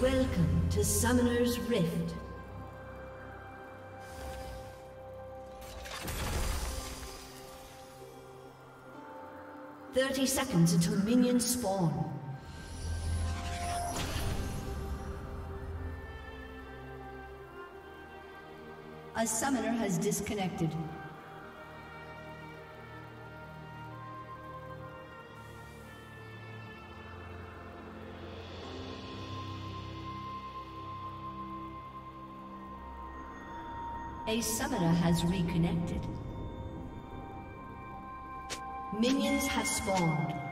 Welcome to Summoner's Rift. Thirty seconds until minions spawn. A summoner has disconnected. A summoner has reconnected. Minions have spawned.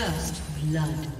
First blood.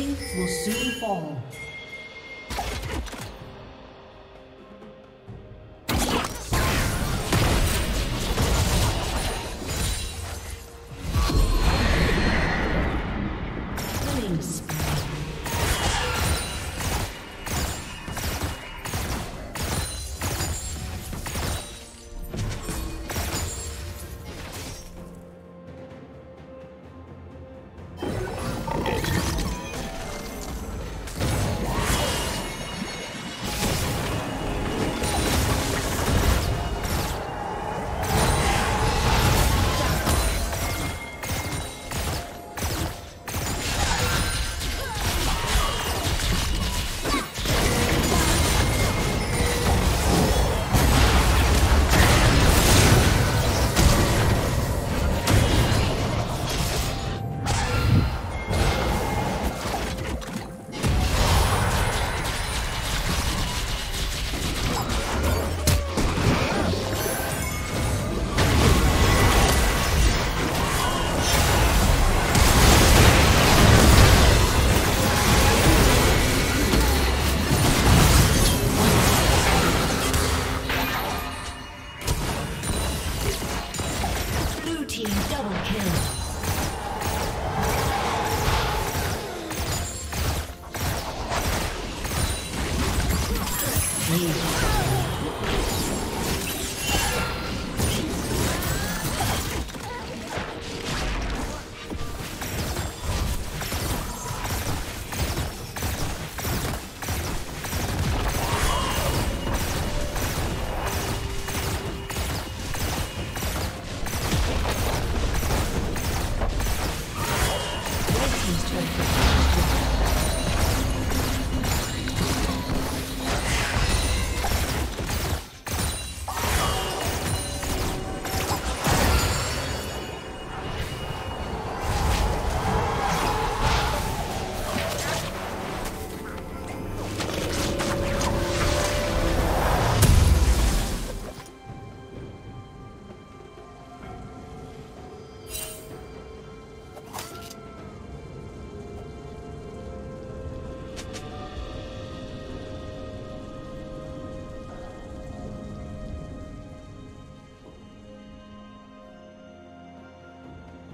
Assim você informa.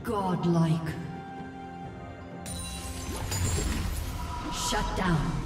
Godlike. Shut down.